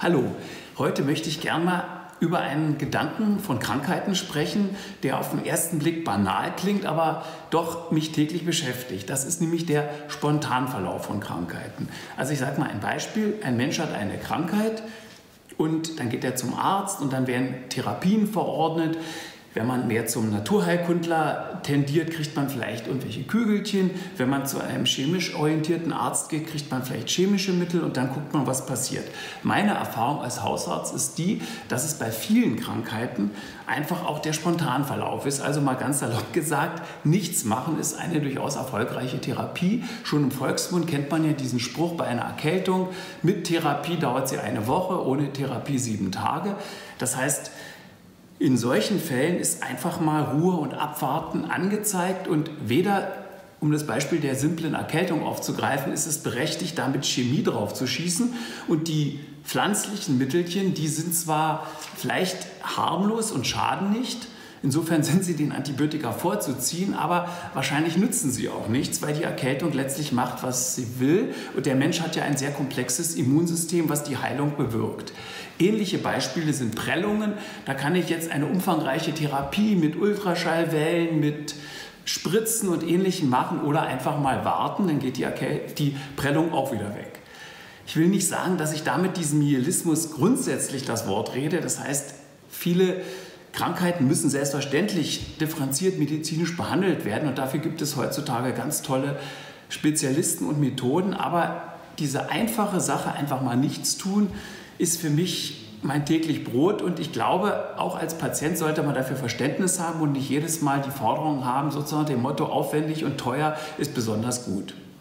Hallo, heute möchte ich gern mal über einen Gedanken von Krankheiten sprechen, der auf den ersten Blick banal klingt, aber doch mich täglich beschäftigt. Das ist nämlich der Spontanverlauf von Krankheiten. Also ich sage mal ein Beispiel, ein Mensch hat eine Krankheit und dann geht er zum Arzt und dann werden Therapien verordnet. Wenn man mehr zum Naturheilkundler tendiert, kriegt man vielleicht irgendwelche Kügelchen. Wenn man zu einem chemisch orientierten Arzt geht, kriegt man vielleicht chemische Mittel und dann guckt man, was passiert. Meine Erfahrung als Hausarzt ist die, dass es bei vielen Krankheiten einfach auch der Spontanverlauf ist. Also mal ganz salopp gesagt, nichts machen ist eine durchaus erfolgreiche Therapie. Schon im Volksmund kennt man ja diesen Spruch bei einer Erkältung, mit Therapie dauert sie eine Woche, ohne Therapie sieben Tage. Das heißt, in solchen Fällen ist einfach mal Ruhe und Abwarten angezeigt und weder, um das Beispiel der simplen Erkältung aufzugreifen, ist es berechtigt, damit Chemie drauf zu schießen. Und die pflanzlichen Mittelchen, die sind zwar vielleicht harmlos und schaden nicht, Insofern sind sie den Antibiotika vorzuziehen, aber wahrscheinlich nützen sie auch nichts, weil die Erkältung letztlich macht, was sie will. Und der Mensch hat ja ein sehr komplexes Immunsystem, was die Heilung bewirkt. Ähnliche Beispiele sind Prellungen. Da kann ich jetzt eine umfangreiche Therapie mit Ultraschallwellen, mit Spritzen und Ähnlichem machen oder einfach mal warten, dann geht die, die Prellung auch wieder weg. Ich will nicht sagen, dass ich damit diesem Nihilismus grundsätzlich das Wort rede. Das heißt, viele Krankheiten müssen selbstverständlich differenziert medizinisch behandelt werden und dafür gibt es heutzutage ganz tolle Spezialisten und Methoden. Aber diese einfache Sache, einfach mal nichts tun, ist für mich mein täglich Brot und ich glaube, auch als Patient sollte man dafür Verständnis haben und nicht jedes Mal die Forderung haben, sozusagen dem Motto aufwendig und teuer ist besonders gut.